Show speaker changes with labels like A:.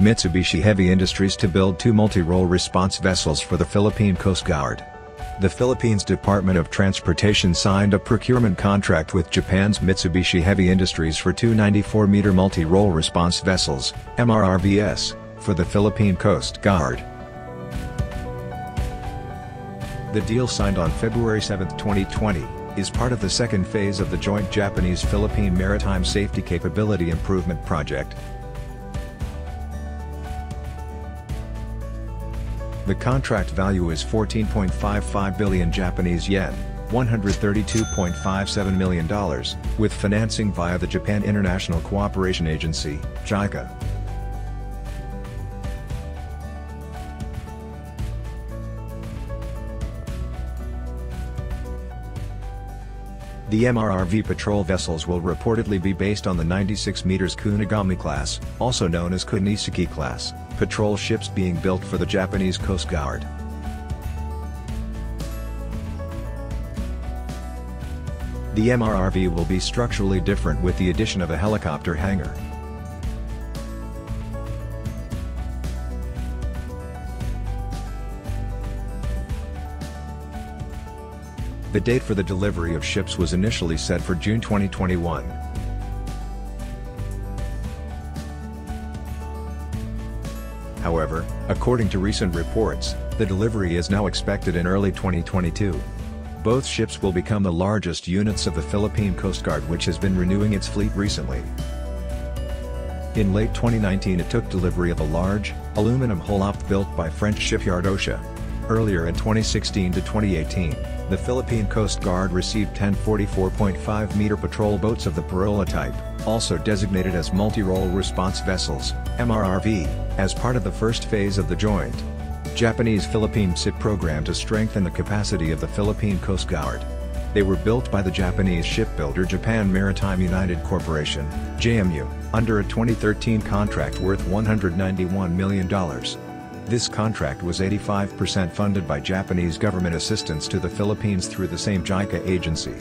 A: Mitsubishi Heavy Industries to build two multi-role response vessels for the Philippine Coast Guard. The Philippines Department of Transportation signed a procurement contract with Japan's Mitsubishi Heavy Industries for two 94-meter multi-role response vessels, MRRVS, for the Philippine Coast Guard. The deal signed on February 7, 2020, is part of the second phase of the joint Japanese-Philippine Maritime Safety Capability Improvement Project. The contract value is 14.55 billion Japanese yen, $132.57 million, with financing via the Japan International Cooperation Agency, JICA. The MRRV patrol vessels will reportedly be based on the 96 meters Kunigami class, also known as Kunisaki class, patrol ships being built for the Japanese Coast Guard. The MRRV will be structurally different with the addition of a helicopter hangar. The date for the delivery of ships was initially set for June 2021. However, according to recent reports, the delivery is now expected in early 2022. Both ships will become the largest units of the Philippine Coast Guard which has been renewing its fleet recently. In late 2019 it took delivery of a large, aluminum hull op built by French shipyard OCEA. Earlier in 2016 to 2018, the Philippine Coast Guard received 10 44.5-meter patrol boats of the Parola type, also designated as multi-role response vessels, MRRV, as part of the first phase of the joint Japanese-Philippine SIP program to strengthen the capacity of the Philippine Coast Guard. They were built by the Japanese shipbuilder Japan Maritime United Corporation, JMU, under a 2013 contract worth $191 million. This contract was 85% funded by Japanese government assistance to the Philippines through the same JICA agency.